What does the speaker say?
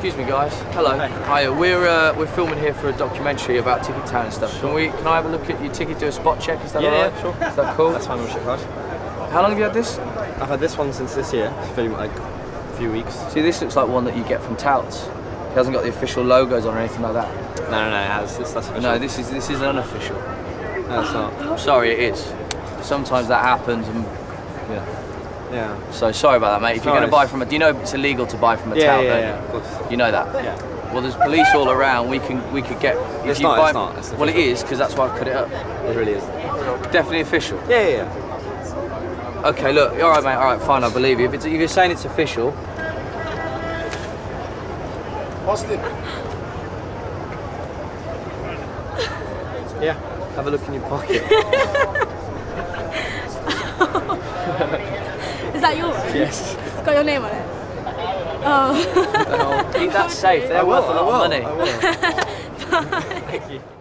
Excuse me, guys. Hello. Hey. Hiya. We're uh, we're filming here for a documentary about Ticket Touting and stuff. Can we? Can I have a look at your ticket? Do a spot check? Is that Yeah, alright? yeah, sure. Is that cool? That's fine with shit card. How long have you had this? I've had this one since this year. It's been like a few weeks. See, this looks like one that you get from touts. It hasn't got the official logos on or anything like that. No, no, no, it has. This, that's official. No, this is this is unofficial. No, it's not. I'm sorry, it is. Sometimes that happens, and yeah. Yeah. So sorry about that, mate. If you're No going to buy from a, do you know it's illegal to buy from a Yeah, tout? yeah, don't yeah, you? of course. You know that. Yeah. Well, there's police all around. We can we could get. If It's you not, buy, it's not, it's well, it official. is because that's why I put it up. It really is. Definitely official. Yeah, yeah, yeah. Okay, look. All right, mate. All right, fine. I believe you. If, it's, if you're saying it's official, What's the Yeah. Have a look in your pocket. that yours? yes. It's got your name on it. Oh. keep that safe. They're worth a lot of money. I will. Bye.